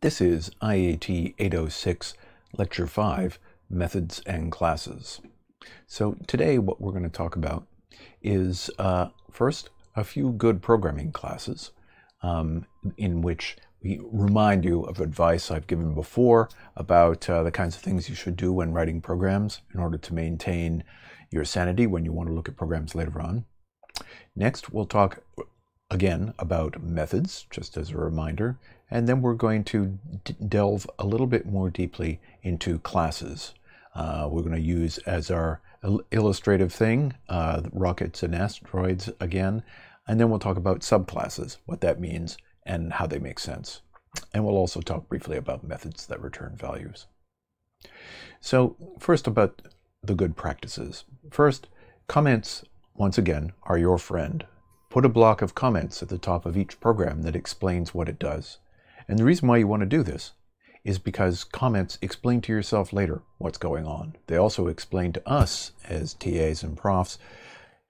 This is IAT 806, Lecture 5, Methods and Classes. So today what we're going to talk about is uh, first a few good programming classes um, in which we remind you of advice I've given before about uh, the kinds of things you should do when writing programs in order to maintain your sanity when you want to look at programs later on. Next, we'll talk again about methods, just as a reminder, and then we're going to delve a little bit more deeply into classes. Uh, we're going to use as our illustrative thing uh, rockets and asteroids again, and then we'll talk about subclasses, what that means, and how they make sense. And we'll also talk briefly about methods that return values. So first about the good practices. First, comments, once again, are your friend. Put a block of comments at the top of each program that explains what it does. And the reason why you want to do this is because comments explain to yourself later what's going on. They also explain to us as TAs and profs,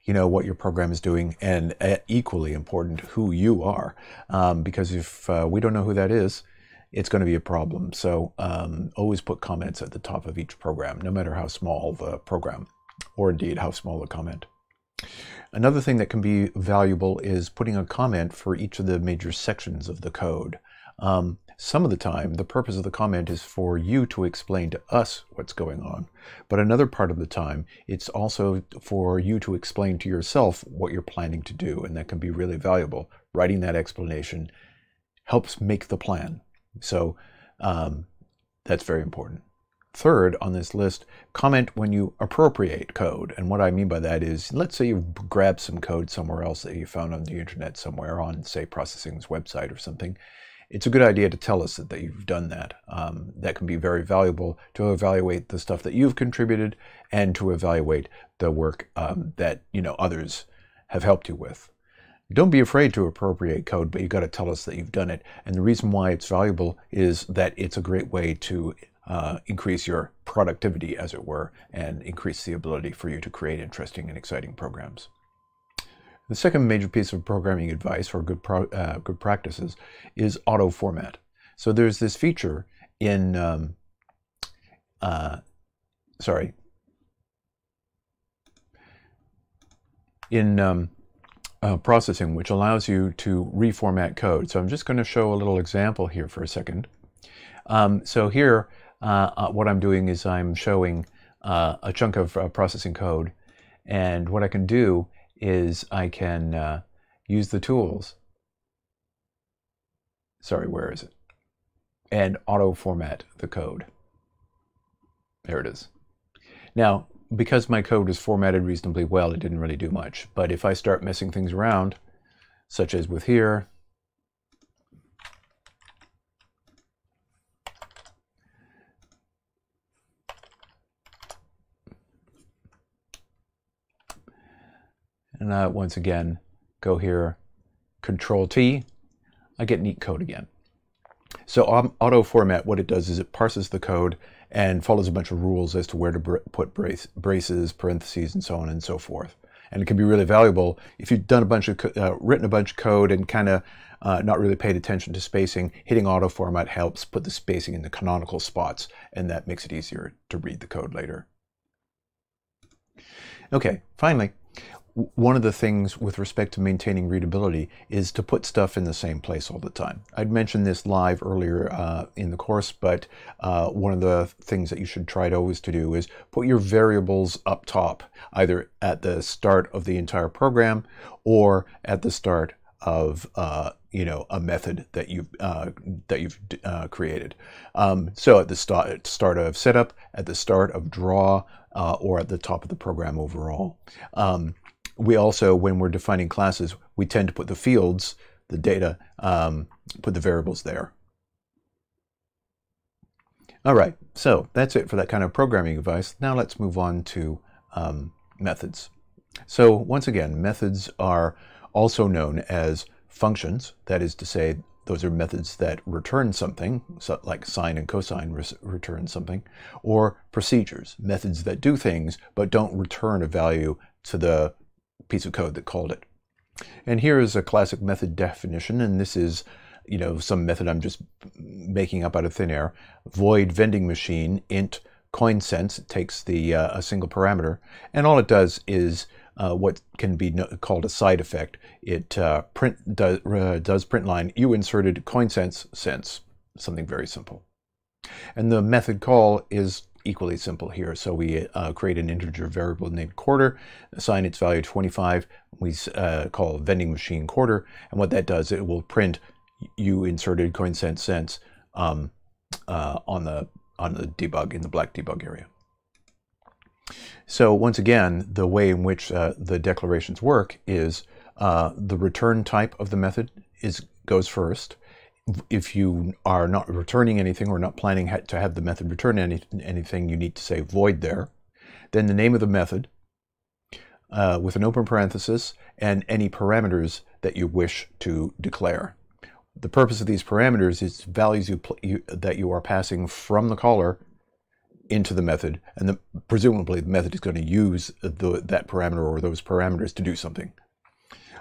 you know, what your program is doing and uh, equally important, who you are. Um, because if uh, we don't know who that is, it's going to be a problem. So um, always put comments at the top of each program, no matter how small the program or indeed how small the comment. Another thing that can be valuable is putting a comment for each of the major sections of the code. Um, some of the time, the purpose of the comment is for you to explain to us what's going on. But another part of the time, it's also for you to explain to yourself what you're planning to do. And that can be really valuable. Writing that explanation helps make the plan. So um, that's very important. Third on this list, comment when you appropriate code. And what I mean by that is, let's say you've grabbed some code somewhere else that you found on the internet somewhere on, say, processing's website or something. It's a good idea to tell us that, that you've done that. Um, that can be very valuable to evaluate the stuff that you've contributed and to evaluate the work um, that you know others have helped you with. Don't be afraid to appropriate code, but you've got to tell us that you've done it. And the reason why it's valuable is that it's a great way to uh, increase your productivity, as it were, and increase the ability for you to create interesting and exciting programs. The second major piece of programming advice or good, pro, uh, good practices is auto format. So there's this feature in, um, uh, sorry, in um, uh, processing, which allows you to reformat code. So I'm just going to show a little example here for a second. Um, so here, uh, uh, what I'm doing is I'm showing uh, a chunk of processing code. And what I can do is I can uh, use the tools. Sorry, where is it? And auto format the code. There it is. Now, because my code is formatted reasonably well, it didn't really do much. But if I start messing things around, such as with here, And once again, go here, Control T, I get neat code again. So um, auto format, what it does is it parses the code and follows a bunch of rules as to where to br put brace, braces, parentheses, and so on and so forth. And it can be really valuable if you've done a bunch of uh, written a bunch of code and kind of uh, not really paid attention to spacing. Hitting auto format helps put the spacing in the canonical spots, and that makes it easier to read the code later. Okay, finally, one of the things with respect to maintaining readability is to put stuff in the same place all the time. I'd mentioned this live earlier uh, in the course, but uh, one of the things that you should try to always to do is put your variables up top, either at the start of the entire program or at the start of uh, you know a method that you've uh, that you've uh, created. Um, so at the start start of setup, at the start of draw, uh, or at the top of the program overall. Um, we also, when we're defining classes, we tend to put the fields, the data, um, put the variables there. All right, so that's it for that kind of programming advice. Now let's move on to um, methods. So once again, methods are also known as functions. That is to say, those are methods that return something, so like sine and cosine return something, or procedures, methods that do things but don't return a value to the piece of code that called it. And here is a classic method definition, and this is, you know, some method I'm just making up out of thin air. Void vending machine, int coin sense. It takes the uh, a single parameter, and all it does is uh, what can be no, called a side effect. It uh, print does, uh, does print line. You inserted coin sense cents, something very simple. And the method call is equally simple here. So we uh, create an integer variable named quarter, assign its value 25. We uh, call vending machine quarter, and what that does, it will print you inserted coin sense cents um, uh, on the on the debug in the black debug area. So once again, the way in which uh, the declarations work is uh, the return type of the method is goes first. If you are not returning anything or not planning to have the method return any, anything, you need to say void there. Then the name of the method uh, with an open parenthesis and any parameters that you wish to declare. The purpose of these parameters is values you, you, that you are passing from the caller into the method, and the, presumably the method is going to use the, that parameter or those parameters to do something.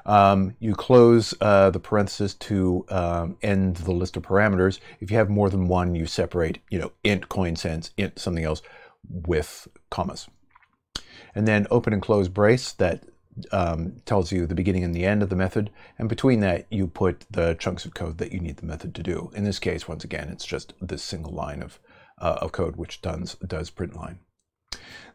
Um, you close uh, the parenthesis to um, end the list of parameters. If you have more than one, you separate, you know, int coin sense, int something else with commas. And then open and close brace that um, tells you the beginning and the end of the method. And between that, you put the chunks of code that you need the method to do. In this case, once again, it's just this single line of uh, of code which does, does print line.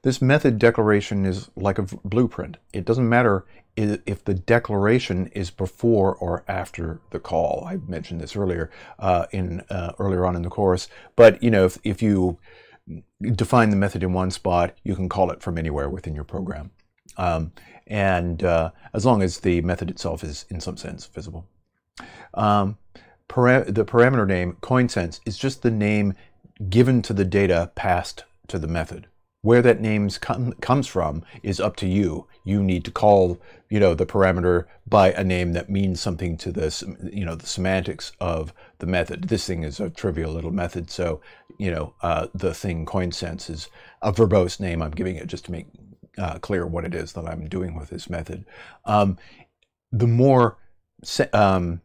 This method declaration is like a blueprint. It doesn't matter if the declaration is before or after the call. I mentioned this earlier uh, in uh, earlier on in the course. But you know, if, if you define the method in one spot, you can call it from anywhere within your program. Um, and uh, as long as the method itself is in some sense visible. Um, para the parameter name CoinSense is just the name given to the data passed to the method. Where that name com comes from is up to you. You need to call, you know, the parameter by a name that means something to this, you know, the semantics of the method. This thing is a trivial little method, so, you know, uh, the thing CoinSense is a verbose name I'm giving it just to make uh, clear what it is that I'm doing with this method. Um, the more um,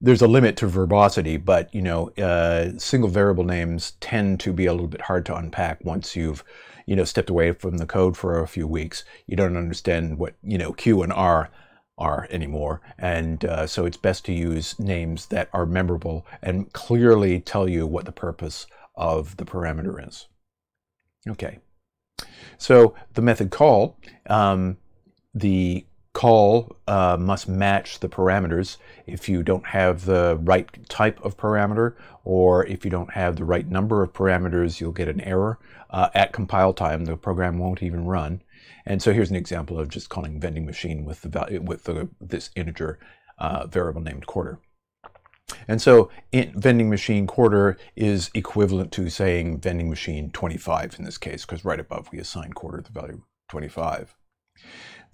there's a limit to verbosity, but you know, uh, single variable names tend to be a little bit hard to unpack once you've, you know, stepped away from the code for a few weeks. You don't understand what you know Q and R are anymore, and uh, so it's best to use names that are memorable and clearly tell you what the purpose of the parameter is. Okay, so the method call, um, the call uh, must match the parameters. If you don't have the right type of parameter or if you don't have the right number of parameters, you'll get an error. Uh, at compile time, the program won't even run. And so here's an example of just calling vending machine with the value with the, this integer uh, variable named quarter. And so vending machine quarter is equivalent to saying vending machine 25 in this case, because right above we assign quarter the value 25.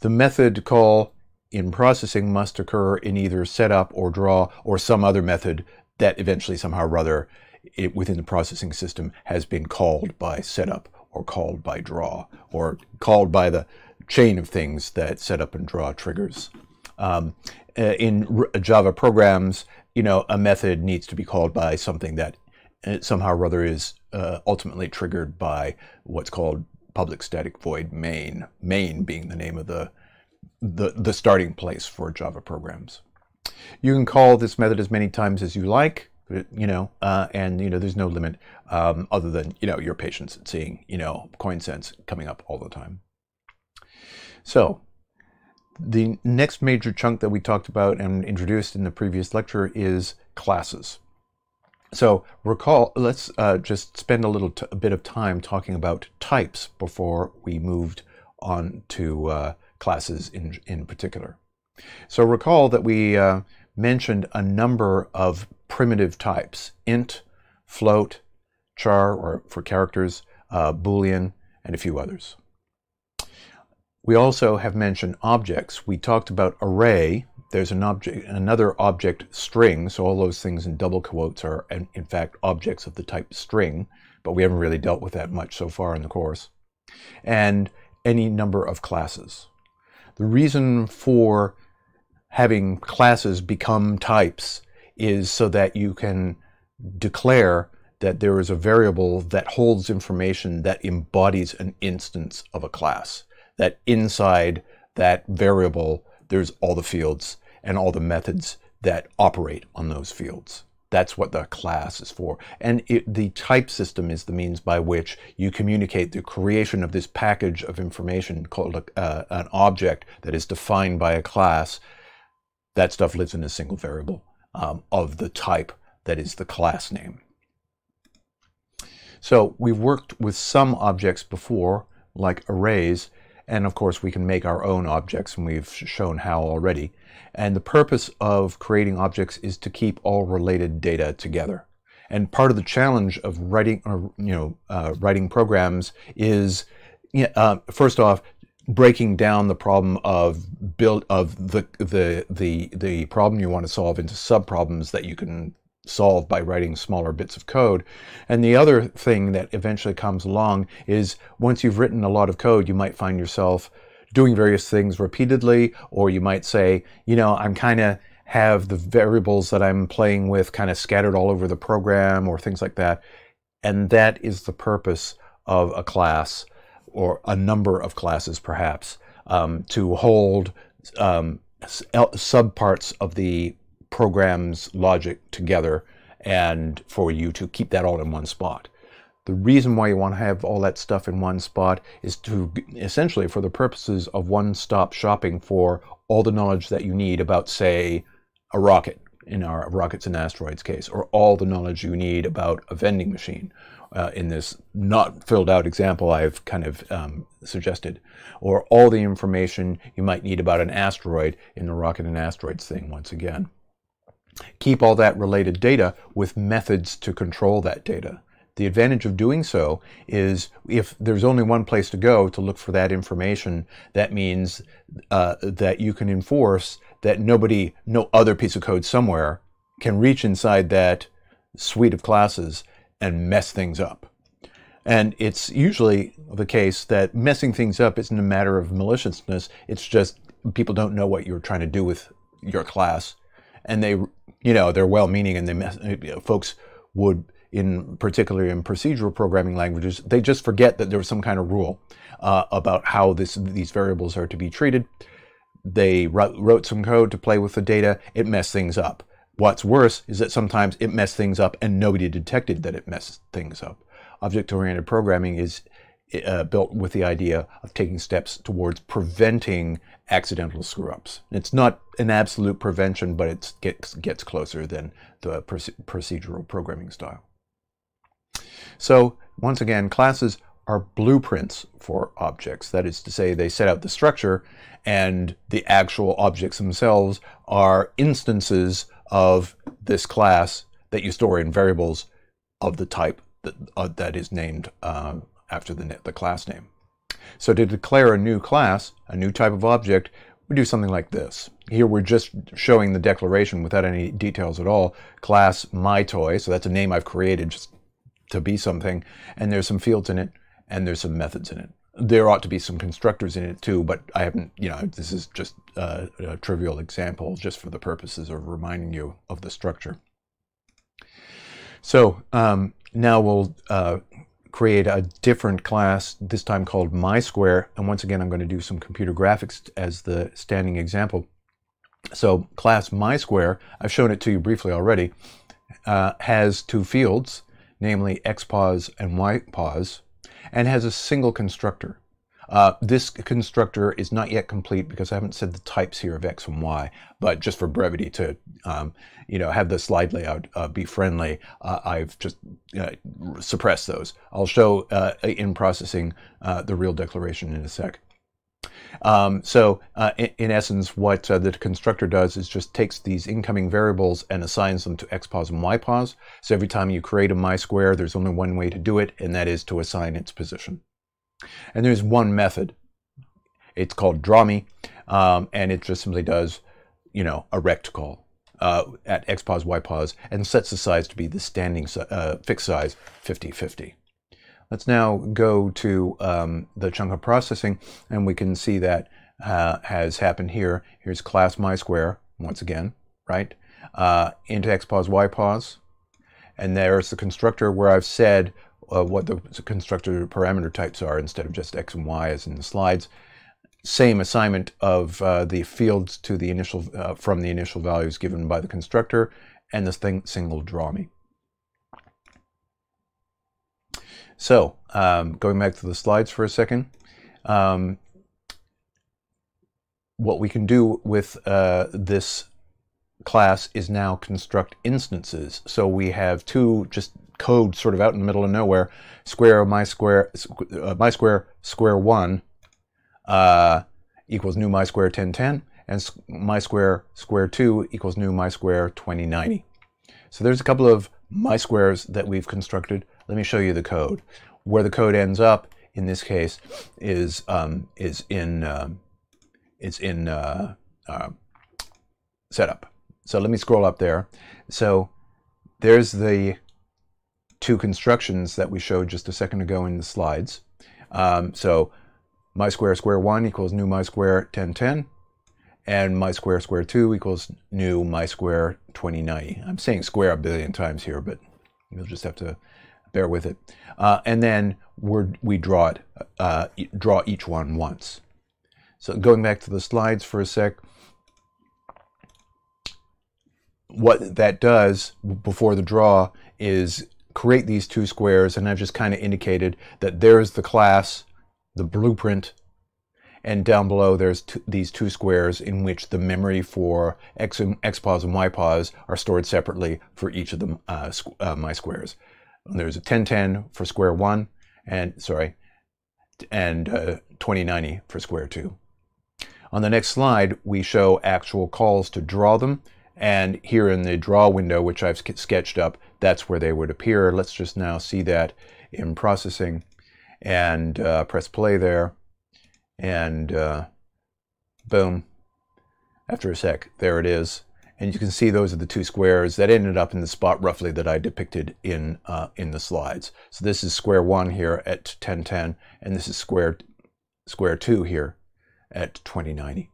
The method call in processing must occur in either setup or draw or some other method that eventually somehow or other it, within the processing system has been called by setup or called by draw or called by the chain of things that setup and draw triggers. Um, uh, in Java programs, you know, a method needs to be called by something that uh, somehow or other is uh, ultimately triggered by what's called public static void main, main being the name of the, the, the starting place for Java programs. You can call this method as many times as you like, you know, uh, and, you know, there's no limit um, other than, you know, your patience at seeing, you know, CoinSense coming up all the time. So the next major chunk that we talked about and introduced in the previous lecture is classes. So recall, let's uh, just spend a little a bit of time talking about types before we moved on to uh, classes in, in particular. So recall that we uh, mentioned a number of primitive types, int, float, char, or for characters, uh, boolean, and a few others. We also have mentioned objects. We talked about array, there's an object, another object string, so all those things in double quotes are in fact objects of the type string, but we haven't really dealt with that much so far in the course. And any number of classes. The reason for having classes become types is so that you can declare that there is a variable that holds information that embodies an instance of a class. That inside that variable, there's all the fields and all the methods that operate on those fields. That's what the class is for. And it, the type system is the means by which you communicate the creation of this package of information called a, uh, an object that is defined by a class. That stuff lives in a single variable um, of the type that is the class name. So we've worked with some objects before, like arrays, and of course we can make our own objects, and we've shown how already. And the purpose of creating objects is to keep all related data together. And part of the challenge of writing, or, you know, uh, writing programs is, uh, first off, breaking down the problem of build of the the the the problem you want to solve into subproblems that you can solve by writing smaller bits of code. And the other thing that eventually comes along is once you've written a lot of code, you might find yourself doing various things repeatedly, or you might say, you know, I'm kind of have the variables that I'm playing with kind of scattered all over the program or things like that. And that is the purpose of a class or a number of classes perhaps um, to hold um, subparts of the program's logic together and for you to keep that all in one spot. The reason why you want to have all that stuff in one spot is to essentially for the purposes of one-stop shopping for all the knowledge that you need about, say, a rocket, in our rockets and asteroids case, or all the knowledge you need about a vending machine, uh, in this not filled out example I've kind of um, suggested, or all the information you might need about an asteroid in the rocket and asteroids thing once again. Keep all that related data with methods to control that data. The advantage of doing so is if there's only one place to go to look for that information, that means uh, that you can enforce that nobody, no other piece of code somewhere can reach inside that suite of classes and mess things up. And it's usually the case that messing things up isn't a matter of maliciousness. It's just people don't know what you're trying to do with your class. And they, you know, they're well-meaning and they mess, you know, folks would in particularly in procedural programming languages, they just forget that there was some kind of rule uh, about how this, these variables are to be treated. They wrote some code to play with the data. It messed things up. What's worse is that sometimes it messed things up and nobody detected that it messed things up. Object-oriented programming is uh, built with the idea of taking steps towards preventing accidental screw-ups. It's not an absolute prevention, but it gets, gets closer than the procedural programming style. So once again, classes are blueprints for objects. That is to say, they set out the structure and the actual objects themselves are instances of this class that you store in variables of the type that, uh, that is named uh, after the, the class name. So to declare a new class, a new type of object, we do something like this. Here we're just showing the declaration without any details at all. Class my toy, so that's a name I've created just to be something, and there's some fields in it, and there's some methods in it. There ought to be some constructors in it too, but I haven't, you know, this is just a, a trivial example just for the purposes of reminding you of the structure. So um, now we'll uh, create a different class, this time called MySquare. And once again, I'm going to do some computer graphics as the standing example. So class MySquare, I've shown it to you briefly already, uh, has two fields namely xpos and ypos, and has a single constructor. Uh, this constructor is not yet complete because I haven't said the types here of x and y, but just for brevity to, um, you know, have the slide layout uh, be friendly, uh, I've just uh, suppressed those. I'll show uh, in processing uh, the real declaration in a sec. Um, so uh, in, in, essence, what uh, the constructor does is just takes these incoming variables and assigns them to xpos and ypos. So every time you create a MySquare, there's only one way to do it, and that is to assign its position. And there's one method. It's called drawme, um, and it just simply does, you know, a rect call uh, at ypos and sets the size to be the standing uh, fixed size 50-50. Let's now go to um, the chunk of processing, and we can see that uh, has happened here. Here's class my square, once again, right? Uh, into ypos, And there's the constructor where I've said uh, what the constructor parameter types are instead of just x and y as in the slides. Same assignment of uh, the fields to the initial uh, from the initial values given by the constructor and this thing single draw me. So um, going back to the slides for a second, um, what we can do with uh, this class is now construct instances. So we have two just code sort of out in the middle of nowhere. Square my square uh, my square square one uh, equals new my square 1010, and my square square two equals new my square 2090. So there's a couple of my squares that we've constructed. Let me show you the code. Where the code ends up in this case is um, is in um, is in uh, uh, setup. So let me scroll up there. So there's the two constructions that we showed just a second ago in the slides. Um, so my square square 1 equals new my square 1010, and my square square 2 equals new my square 2090. I'm saying square a billion times here, but you'll just have to bear with it. Uh, and then we we draw it, uh, draw each one once. So going back to the slides for a sec, what that does before the draw is create these two squares, and I've just kind of indicated that there's the class, the blueprint, and down below there's these two squares in which the memory for x, x pos and y pos are stored separately for each of the uh, uh, my squares. There's a 1010 for square 1, and sorry, and uh, 2090 for square 2. On the next slide, we show actual calls to draw them. And here in the draw window, which I've sketched up, that's where they would appear. Let's just now see that in processing and uh, press play there. And uh, boom, after a sec, there it is. And you can see those are the two squares that ended up in the spot roughly that I depicted in, uh, in the slides. So this is square one here at 1010, and this is square, square two here at 2090.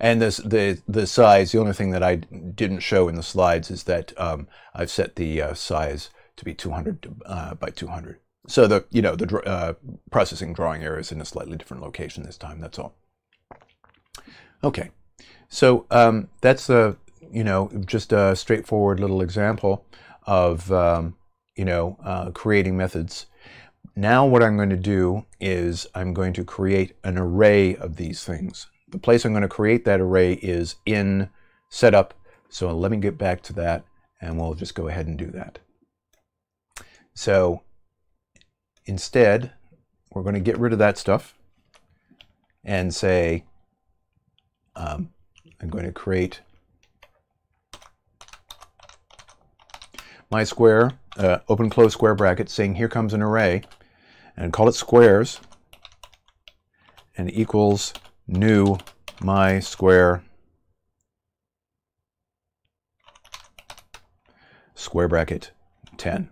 And this, the the size, the only thing that I didn't show in the slides is that um, I've set the uh, size to be 200 uh, by 200. So the you know the uh, processing drawing area is in a slightly different location this time. That's all. Okay, so um, that's a you know just a straightforward little example of um, you know uh, creating methods. Now what I'm going to do is I'm going to create an array of these things the place I'm going to create that array is in setup. So let me get back to that and we'll just go ahead and do that. So instead, we're going to get rid of that stuff and say, um, I'm going to create my square, uh, open close square bracket, saying here comes an array, and call it squares, and equals new my square square bracket 10.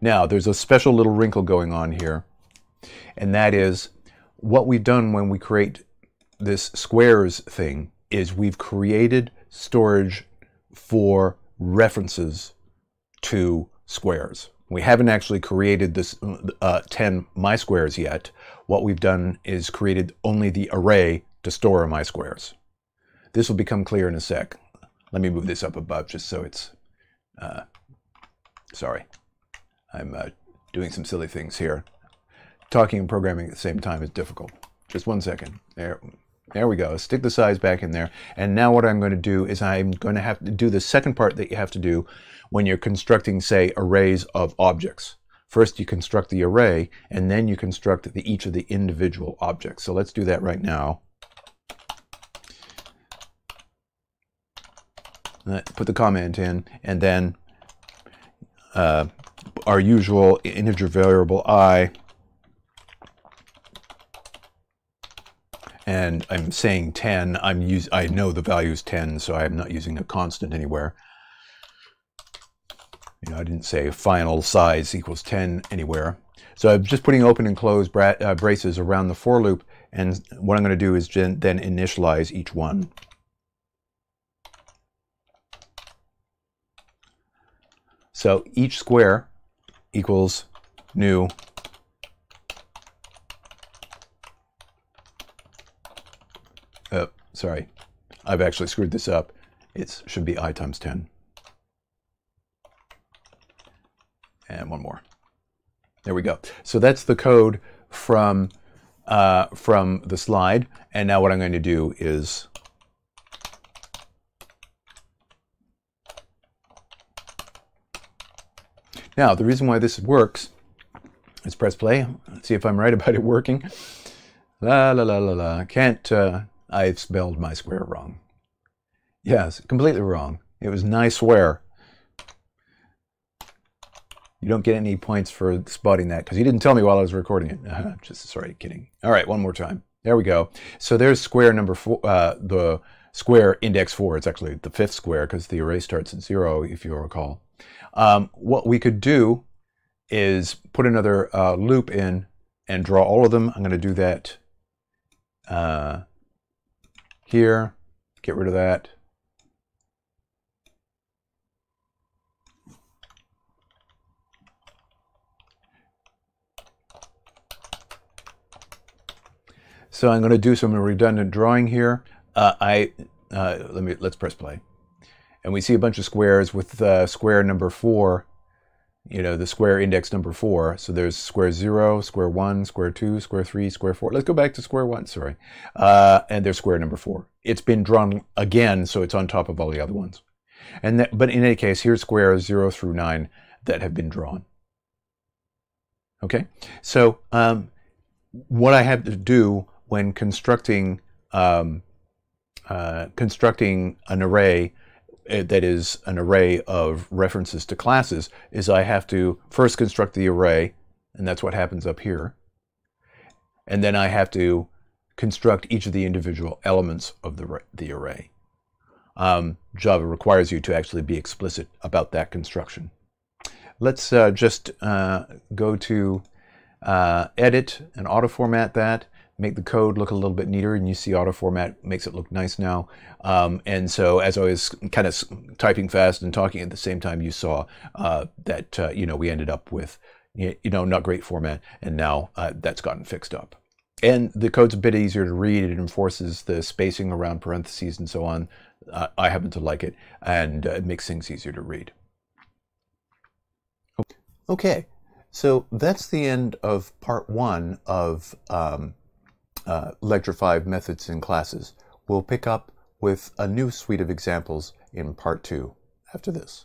Now, there's a special little wrinkle going on here, and that is what we've done when we create this squares thing is we've created storage for references to squares. We haven't actually created this uh, 10 my squares yet. What we've done is created only the array to store my squares. This will become clear in a sec. Let me move this up above just so it's, uh, sorry. I'm uh, doing some silly things here. Talking and programming at the same time is difficult. Just one second. There, there we go. Stick the size back in there. And now what I'm going to do is I'm going to have to do the second part that you have to do when you're constructing, say, arrays of objects. First, you construct the array, and then you construct the, each of the individual objects. So let's do that right now. Put the comment in, and then uh, our usual integer variable i and I'm saying 10, I'm use, I know the value is 10, so I'm not using a constant anywhere. You know, I didn't say final size equals 10 anywhere. So I'm just putting open and close bra uh, braces around the for loop, and what I'm going to do is then initialize each one. So each square equals new sorry. I've actually screwed this up. It should be i times 10. And one more. There we go. So that's the code from, uh, from the slide. And now what I'm going to do is Now, the reason why this works, let's press play. Let's see if I'm right about it working. La la la la la. Can't, uh, I've spelled my square wrong. Yes, completely wrong. It was nice swear. You don't get any points for spotting that because you didn't tell me while I was recording it. Uh, just sorry, kidding. All right, one more time. There we go. So there's square number four, uh, the square index four. It's actually the fifth square because the array starts at zero, if you recall. Um, what we could do is put another uh, loop in and draw all of them. I'm going to do that uh, here. Get rid of that. So I'm going to do some redundant drawing here. Uh, I uh, let me let's press play and we see a bunch of squares with uh, square number four, you know, the square index number four. So there's square zero, square one, square two, square three, square four. Let's go back to square one, sorry. Uh, and there's square number four. It's been drawn again, so it's on top of all the other ones. And that, but in any case, here's squares zero through nine that have been drawn. Okay, so um, what I have to do when constructing um, uh, constructing an array that is an array of references to classes is I have to first construct the array, and that's what happens up here. And then I have to construct each of the individual elements of the, the array. Um, Java requires you to actually be explicit about that construction. Let's uh, just uh, go to uh, Edit and auto-format that make the code look a little bit neater and you see auto format makes it look nice now. Um, and so as I was kind of typing fast and talking at the same time, you saw uh, that, uh, you know, we ended up with, you know, not great format and now uh, that's gotten fixed up. And the code's a bit easier to read. It enforces the spacing around parentheses and so on. Uh, I happen to like it and uh, it makes things easier to read. Okay, so that's the end of part one of um, uh, Lecture 5 Methods and Classes. We'll pick up with a new suite of examples in Part 2 after this.